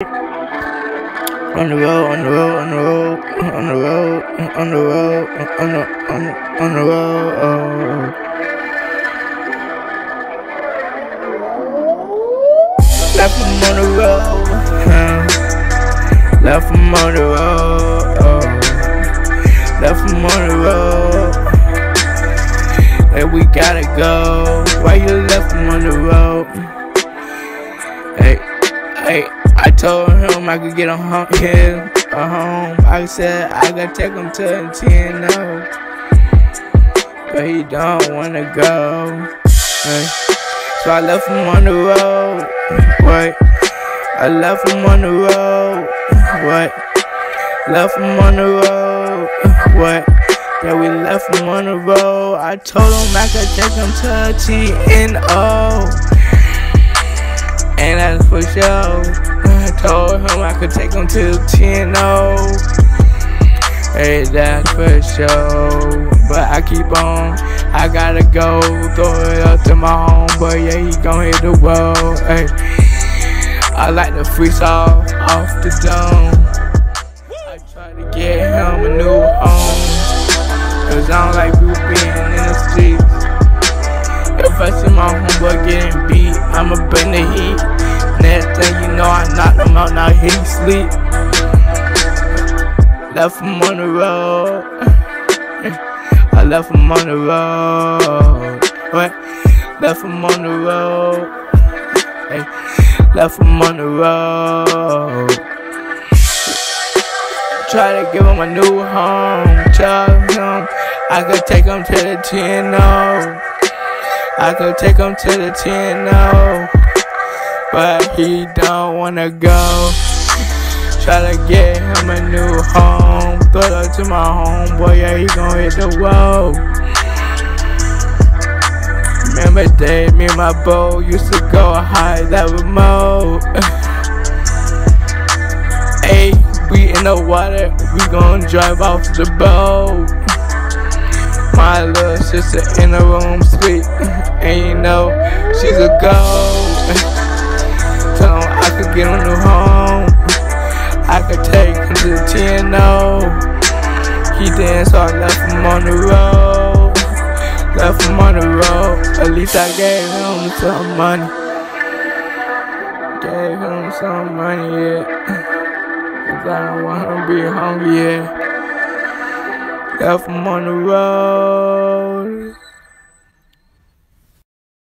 On the road, on the road, on the road, on the road, on the road, on the on the on the road. Left him on the road, huh? left him on the road, left him on the road. And we gotta go. Why you left him on the road? Hey, hey. I told him I could get him home, him a home. I said I could take him to the TNO. But he don't wanna go. So I left him on the road. What? I left him on the road. What? Left him on the road. What? Yeah, we left him on the road. I told him I could take him to TNO. And that's for sure. I told him I could take him to 10 Hey, that's for sure. But I keep on, I gotta go, throw it up to my homeboy. Yeah, he gon' hit the wall. Hey, I like the freestyle off the dome. I try to get him a new home. Cause I don't like out, now he sleep. Left him on the road. I left him on the road. What? Left him on the road. Hey, left him on the road. Try to give him a new home. Tell him I could take him to the TNO. I could take him to the TNO but he don't wanna go. Try to get him a new home. Throw it to my homeboy, yeah, he gon' hit the wall. Remember day, me and my boy used to go high that remote. hey, we in the water, we gon' drive off the boat. My little sister in the room sleep, and you know she's a ghost So I left him on the road. Left him on the road. At least I gave him some money. Gave him some money, yeah. Cause I don't want him to be hungry, yeah. Left him on the road.